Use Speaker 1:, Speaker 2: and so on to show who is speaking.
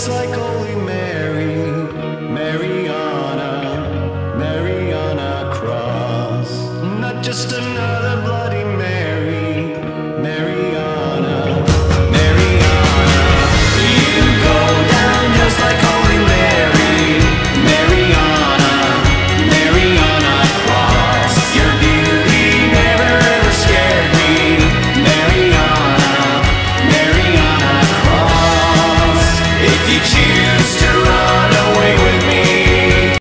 Speaker 1: feels like Holy Mary, Mariana, Mariana Cross. Not just another blood.